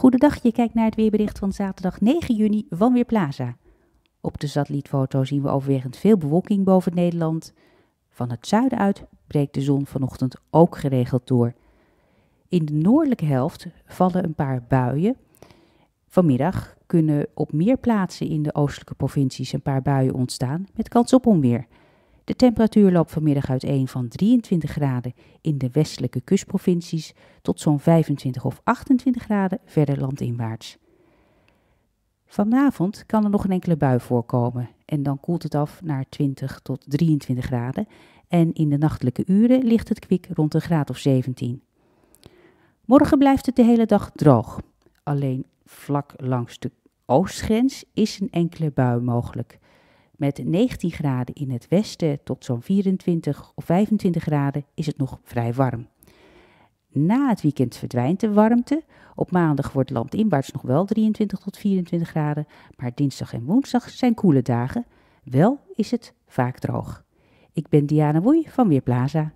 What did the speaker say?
Goedendag, je kijkt naar het weerbericht van zaterdag 9 juni van Weerplaza. Op de satellietfoto zien we overwegend veel bewolking boven Nederland. Van het zuiden uit breekt de zon vanochtend ook geregeld door. In de noordelijke helft vallen een paar buien. Vanmiddag kunnen op meer plaatsen in de oostelijke provincies een paar buien ontstaan met kans op onweer. De temperatuur loopt vanmiddag uiteen van 23 graden in de westelijke kustprovincies tot zo'n 25 of 28 graden verder landinwaarts. Vanavond kan er nog een enkele bui voorkomen en dan koelt het af naar 20 tot 23 graden en in de nachtelijke uren ligt het kwik rond een graad of 17. Morgen blijft het de hele dag droog. Alleen vlak langs de oostgrens is een enkele bui mogelijk. Met 19 graden in het westen tot zo'n 24 of 25 graden is het nog vrij warm. Na het weekend verdwijnt de warmte. Op maandag wordt landinwaarts nog wel 23 tot 24 graden, maar dinsdag en woensdag zijn koele dagen. Wel is het vaak droog. Ik ben Diana Woei van Weerplaza.